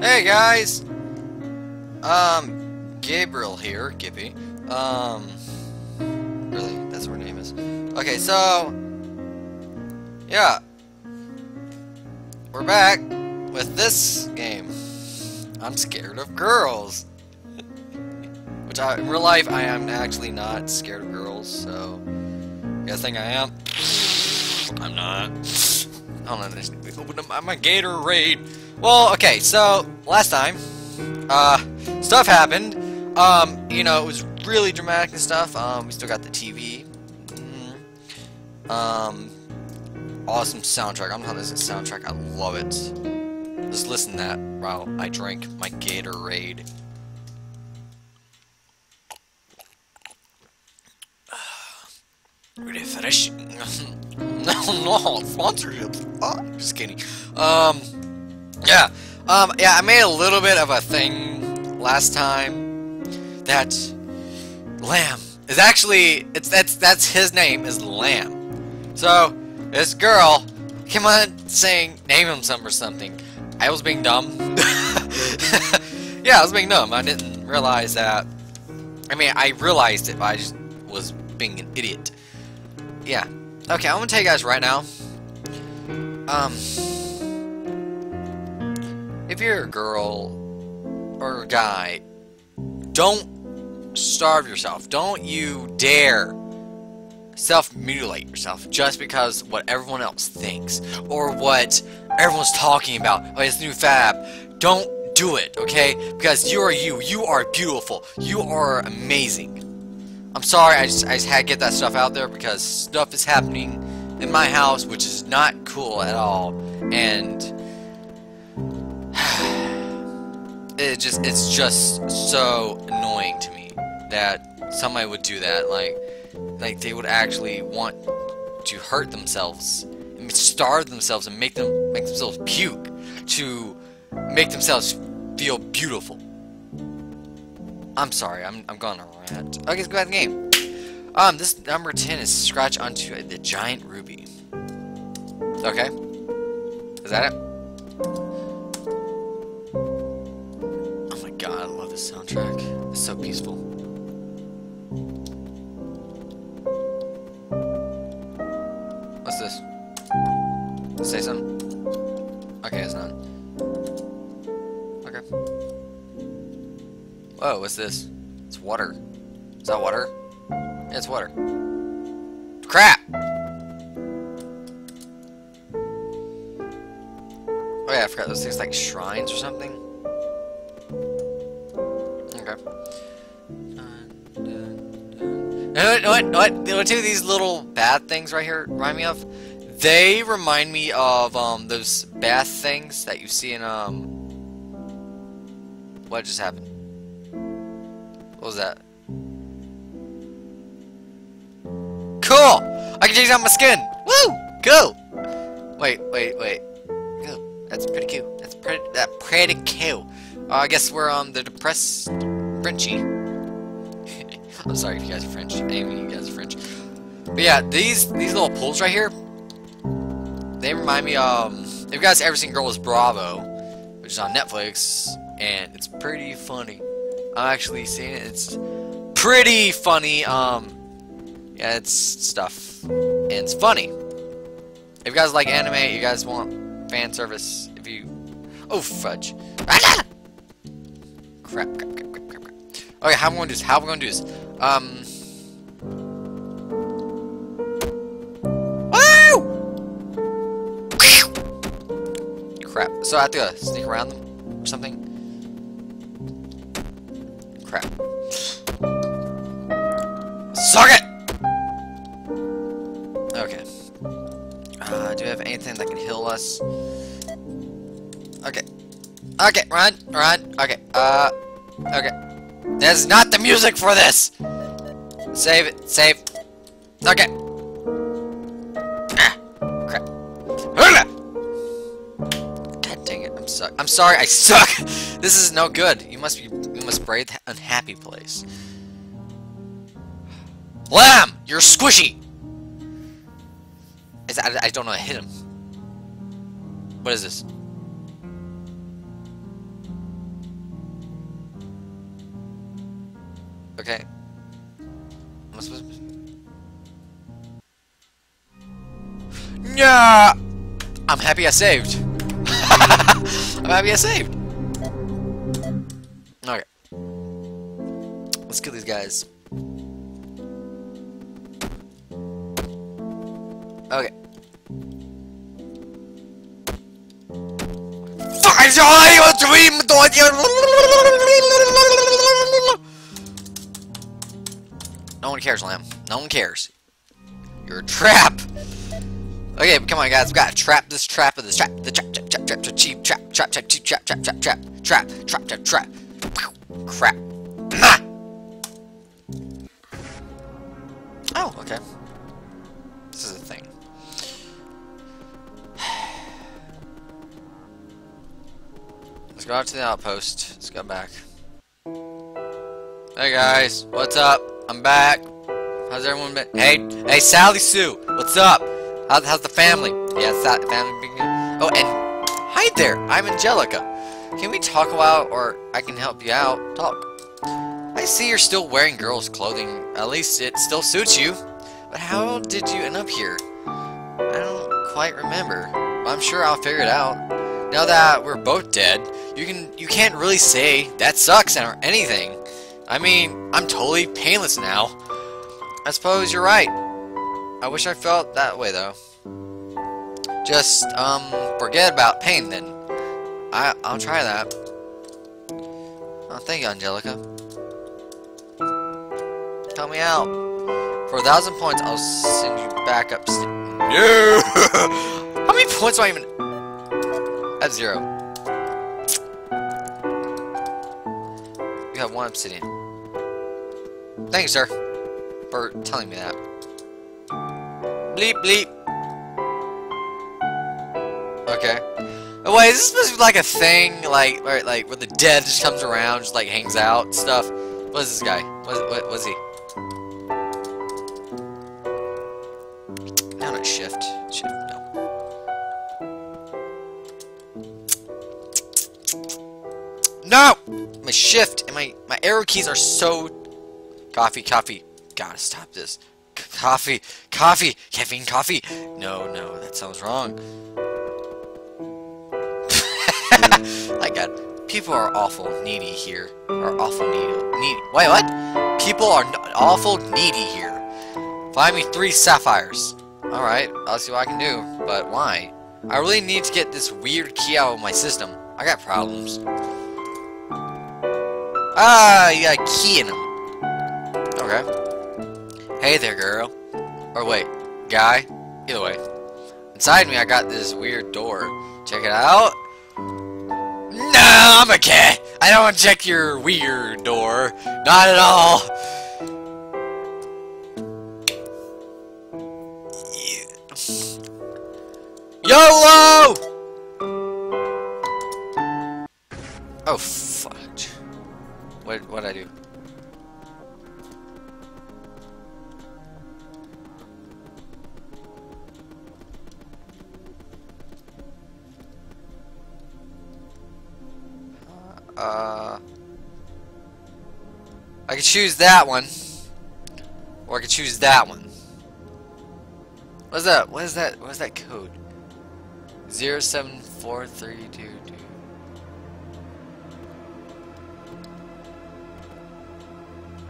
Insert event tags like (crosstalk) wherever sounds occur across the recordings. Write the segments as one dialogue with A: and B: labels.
A: Hey guys! Um, Gabriel here, Gibby. Um, really? That's what her name is. Okay, so, yeah. We're back with this game. I'm scared of girls. Which I, in real life, I am actually not scared of girls, so, you guys think I am? I'm not. I need to open up my Gatorade. Well, okay, so last time, uh, stuff happened. Um, you know, it was really dramatic and stuff. Um, we still got the TV. Mm. Um, awesome soundtrack. I'm telling this soundtrack. I love it. Just listen to that while I drink my Gatorade. (sighs) Finish? (laughs) no, no, sponsorship. Oh, just kidding. Um, yeah, um, yeah, I made a little bit of a thing last time that Lamb is actually it's that's that's his name is Lamb. So this girl came on saying name him some or something. I was being dumb. (laughs) yeah, I was being dumb. I didn't realize that. I mean, I realized it, but I just was being an idiot. Yeah. Okay, I'm gonna tell you guys right now. Um if you're a girl or a guy, don't starve yourself. Don't you dare self-mutilate yourself just because what everyone else thinks or what everyone's talking about. Oh, it's new fab. Don't do it, okay? Because you are you. You are beautiful. You are amazing. I'm sorry, I just, I just had to get that stuff out there because stuff is happening in my house which is not cool at all. And it just it's just so annoying to me that somebody would do that. Like like they would actually want to hurt themselves and starve themselves and make them make themselves puke to make themselves feel beautiful. I'm sorry I'm, I'm to rant. Okay let's go back to the game. Um this number 10 is scratch onto the giant ruby. Okay. Is that it this soundtrack. It's so peaceful. What's this? Say something? Okay, it's not. Okay. Whoa, what's this? It's water. Is that water? Yeah, it's water. Crap! Oh yeah, I forgot those things like shrines or something. What, what, what, two of these little bad things right here remind me of? They remind me of, um, those bath things that you see in, um... What just happened? What was that? Cool! I can change out my skin! Woo! Cool! Wait, wait, wait. Cool. That's pretty cute. That's pretty, that pretty cute. Uh, I guess we're on the depressed Frenchie. I'm sorry if you guys are French. Any you guys are French. But yeah, these these little pools right here, they remind me of. Um, if you guys ever seen Girls Bravo, which is on Netflix, and it's pretty funny. I'm actually seeing it. It's pretty funny. Um, yeah, it's stuff, and it's funny. If you guys like anime, you guys want fan service. If you, oh fudge, (laughs) crap, crap, crap, crap. Okay, how am I going to do this? How going to do this? Um. Crap. So I have to sneak around them or something? Crap. Suck it! Okay. Uh, do we have anything that can heal us? Okay. Okay, run, run. Okay, uh, okay. That's not the music for this! Save it. Save. Okay. Ah, crap. God dang it. I'm suck. I'm sorry. I suck. (laughs) this is no good. You must be. You must brave breathe unhappy place. Lamb, you're squishy. Is I, I don't know. I hit him. What is this? Okay. Am I supposed to... Yeah. I'm happy I saved. I'm happy I saved. Okay. Let's kill these guys. Okay. No one cares, Lamb. No one cares. You're a trap. Okay, come on, guys. We gotta trap this trap of this trap. The trap, trap, trap, trap, trap, cheap, trap, trap, trap, cheap, trap, trap, trap, trap, trap, trap, trap, trap. Crap. Oh, okay. This is a thing. Let's go out to the outpost. Let's go back. Hey guys, what's up? I'm back. How's everyone been? Hey, hey, Sally Sue, what's up? How's, how's the family? Yeah, family being. Oh, and hi there, I'm Angelica. Can we talk a while, or I can help you out? Talk. I see you're still wearing girls' clothing. At least it still suits you. But how did you end up here? I don't quite remember. I'm sure I'll figure it out. Now that we're both dead, you can you can't really say that sucks or anything. I mean, I'm totally painless now. I suppose you're right. I wish I felt that way though. Just um forget about pain then. I I'll try that. Oh, thank you, Angelica. Help me out. For a thousand points, I'll send you back up. No! (laughs) How many points do I even... At zero. You have one obsidian. Thank you, sir, for telling me that. Bleep, bleep. Okay. Oh, wait, is this supposed to be like a thing, like, where, like, where the dead just comes around, just, like, hangs out stuff? What is this guy? What, what was he? No, shift. Shift, no. No! My shift and my, my arrow keys are so... Coffee, coffee. Gotta stop this. C coffee, coffee, caffeine, coffee. No, no, that sounds wrong. (laughs) I got people are awful needy here. Are awful needy. needy. Wait, what? People are awful needy here. Find me three sapphires. Alright, I'll see what I can do. But why? I really need to get this weird key out of my system. I got problems. Ah, you got a key in them. Okay. Hey there, girl. Or wait, guy. Either way. Inside me, I got this weird door. Check it out. No, I'm okay. I don't want to check your weird door. Not at all. YOLO! Oh, fudge. What, what'd I do? Uh, I could choose that one. Or I could choose that one. What's that? What is that? What is that code? Zero seven four three two two.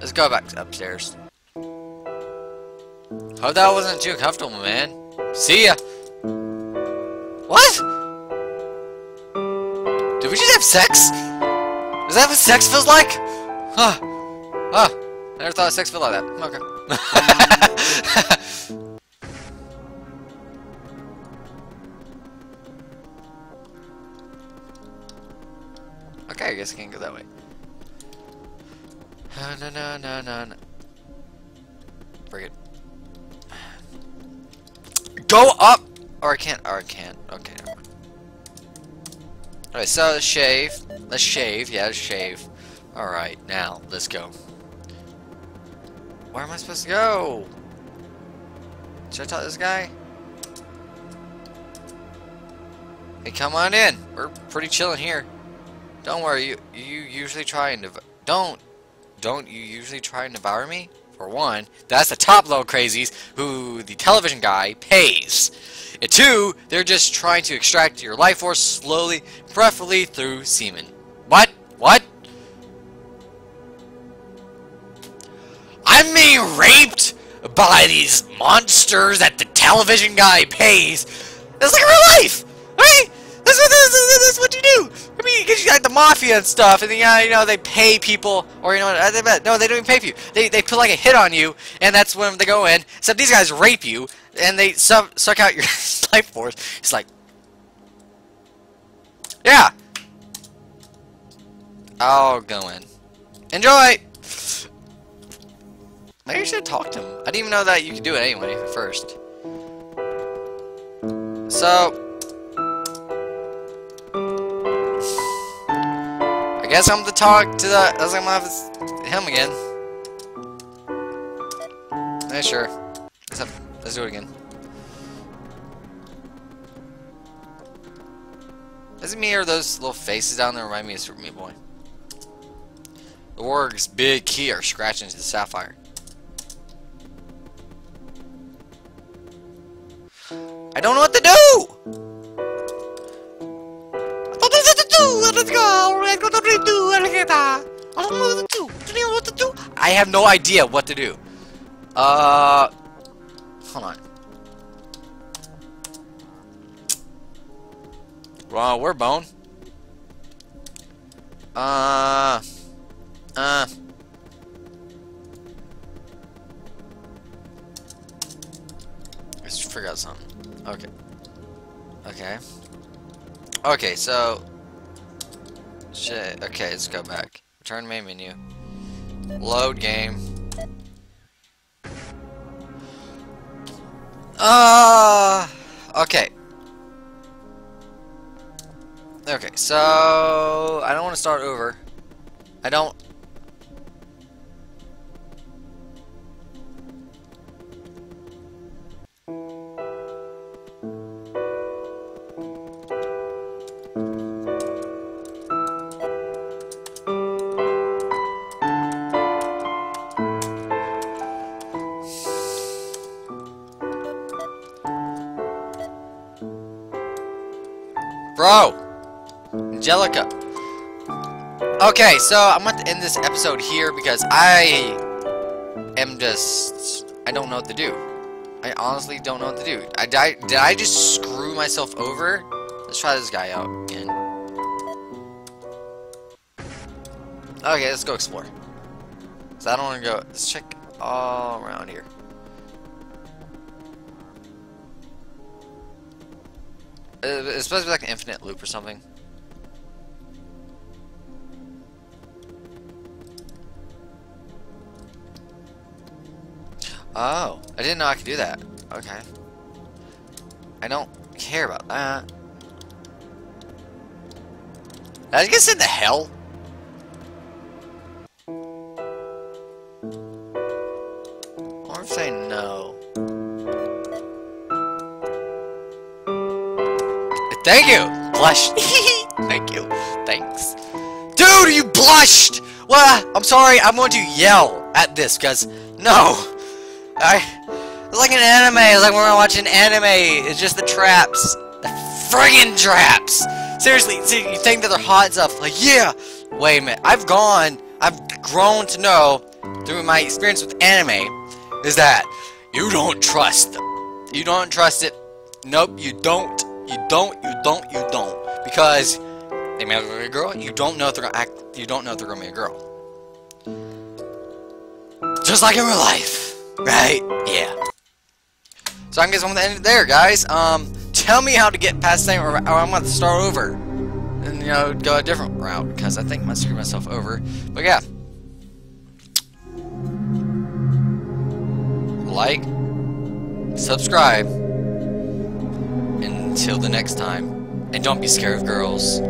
A: Let's go back upstairs. Hope that wasn't too comfortable, man. See ya. What? Did we just have sex? Is that what sex feels like? Huh. Huh. I never thought sex felt like that. Okay. (laughs) okay, I guess I can't go that way. No, no, no, no, no. Bring it. Go up! Or I can't. Or I can't. Okay. Alright, so shave. Let's shave. Yeah, let's shave. Alright, now, let's go. Where am I supposed to go? Should I talk to this guy? Hey, come on in. We're pretty chilling here. Don't worry, you you usually try and don't don't you usually try and devour me? For one, that's the top level crazies who the television guy pays. And two, they're just trying to extract your life force slowly, preferably through semen. What? What? I'm being raped by these monsters that the television guy pays. That's like real life, right? That's what, that's, that's what you do. I mean, because you got the mafia and stuff, and then, you know, they pay people, or, you know, uh, no, they don't even pay for you. They, they put, like, a hit on you, and that's when they go in. Except these guys rape you, and they suck, suck out your (laughs) life force. It's like, yeah. I'll go in. Enjoy! Maybe you should talk to him. I didn't even know that you could do it anyway, first. So... I guess I'm to talk to the... I was gonna have him again. Yeah, sure. Let's, have, let's do it again. Is it me or those little faces down there remind me of Super Meat Boy? The warg's big key are scratching into the sapphire. I don't know what to do! I don't know what to do! Let's go! To do! I don't know what to do! I what to do! I have no idea what to do. Uh... Hold on. Well, we're bone. Uh... Uh... Let's figure something. Okay. Okay. Okay, so... Shit. Okay, let's go back. Return main menu. Load game. Ah. Uh, okay. Okay, so I don't want to start over. I don't Bro! Angelica. Okay, so I'm going to end this episode here because I am just... I don't know what to do. I honestly don't know what to do. I Did did I just screw myself over? Let's try this guy out again. Okay, let's go explore. So I don't want to go... Let's check all around here. Uh, it's supposed to be like an infinite loop or something. Oh, I didn't know I could do that. Okay. I don't care about that. Did I just in the hell? Thank you! Blushed. (laughs) Thank you. Thanks. Dude, you blushed! Well, I'm sorry, I'm going to yell at this, because, no. I, it's like an anime, it's like we're watching anime, it's just the traps. The friggin' traps! Seriously, see, you think that they're hot and stuff, like, yeah! Wait a minute, I've gone, I've grown to know, through my experience with anime, is that you don't trust them. You don't trust it. Nope, you don't. You don't, don't, you don't. Because they may be a girl, you don't know if they're gonna act you don't know if they're gonna be a girl. Just like in real life. Right? Yeah. So I guess I'm gonna end it there, guys. Um tell me how to get past that or, or I'm gonna start over. And you know, go a different route because I think I might screw myself over. But yeah. Like, subscribe, until the next time. And don't be scared of girls.